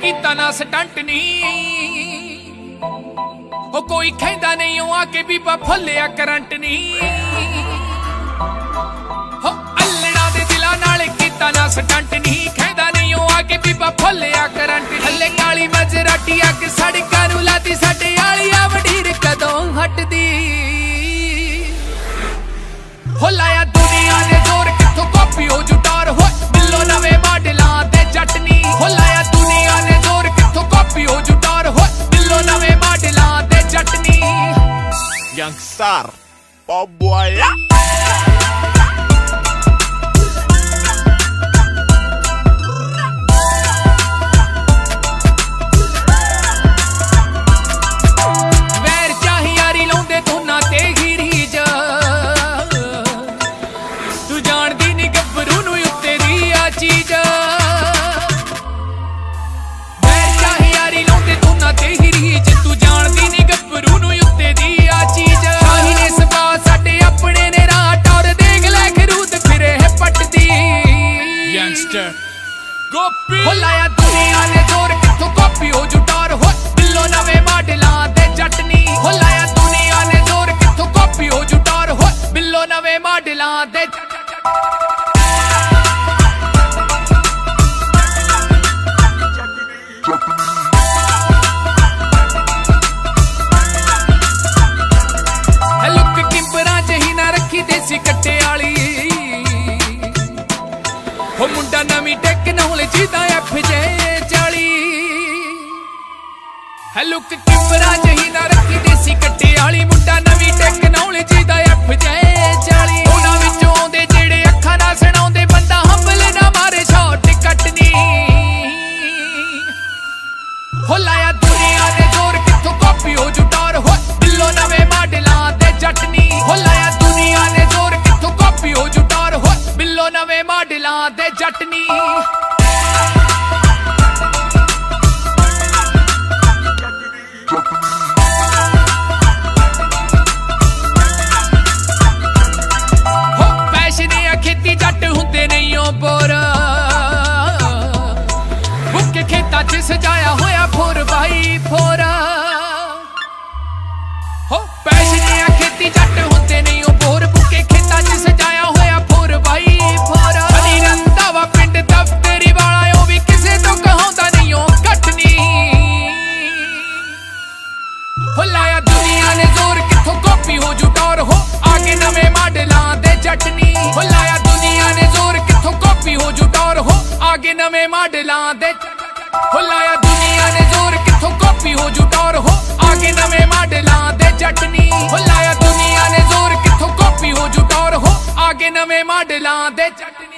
ਕੀਤਾ ਨਾ ਸਟੰਟ ਨਹੀਂ ਉਹ ਕੋਈ ਖੈਂਦਾ ਨਹੀਂ, ਉਹ ਆ ਕੇ ਬੀਬਾ ਫੁੱਲਿਆ ਕਰੰਟ ਨਹੀਂ ਹੋ Pop boy ਵੈਰ ਚਾਹੀ ਯਾਰੀ ਲਾਉਂਦੇ ਦੋਨਾਂ ਤੇ ਹੀ ਰੀਜ ਤੂੰ ਜਾਣਦੀ ਨੀ ਗੱਭਰੂ ਨੂੰ ਉੱਤੇ ਦੀ ਆ ਚੀਜ਼। ਮਾਡਲਾਂ ਤੇ ਨਾ ਰੱਖੀ ਦੇਸੀ ਕੱਟੇ ਵਾਲੀ। ਹੋ ਮੁੰਡਾ ਨਵੀਂ ਟੈਕਨੋਲੋਜੀ ਦਾ ਐਫ ਜੇ 40 ਹੈ ਲੁੱਕ ਕਿੰਬਰਾਂ ਚ ਨਾ ਰੱਖੀ ਦੇਸੀ ਕੱਟੇ ਵਾਲੀ। ਮੁੰਡਾ ਨਵੀਂ ਟੈਕਨੋਲੋਜੀ ਦਾ ਮਾਡਲਾਂ ਤੇ ਜਟਨੀ। ਹੋ ਖੇਤੀ ਜੱਟ ਹੁੰਦੇ ਨਹੀਂ ਓ ਬੋਰ। ਖੇਤਾਂ 'ਚ ਸਜਾਇਆ ਹੋਇਆ ਫੋਰ ਬਾਈ ਫੋਰਾ। ਹੋ ਪੈਸ਼ਨੇ ਹੋ। ਜੁਟਾਰ ਹੋ ਆਗੇ ਨਵੇਂ ਮਾਡਲਾਂ ਦੇ ਚਟਨੀ ਹੋ ਲਾਇਆ ਦੁਨੀਆ ਨੇ ਜ਼ੋਰ, ਕਿੱਥੋਂ ਕਾਪੀ ਹੋ ਜੁਟਾਰ ਹੋ। ਆਗੇ ਨਵੇਂ ਮਾਡਲਾਂ ਦੇ ਹੋ ਲਾਇਆ ਦੁਨੀਆ ਨੇ ਜ਼ੋਰ, ਕਿੱਥੋਂ ਕਾਪੀ ਹੋ ਜੁਟਾਰ ਹੋ। ਆਗੇ ਨਵੇਂ ਮਾਡਲਾਂ ਦੇ ਚਟਨੀ ਹੋ ਲਾਇਆ ਦੁਨੀਆ ਨੇ ਜ਼ੋਰ, ਕਿੱਥੋਂ ਕਾਪੀ ਹੋ ਜੁਟਾਰ ਹੋ। ਆਗੇ ਨਵੇਂ ਮਾਡਲਾਂ ਦੇ ਚਟਨੀ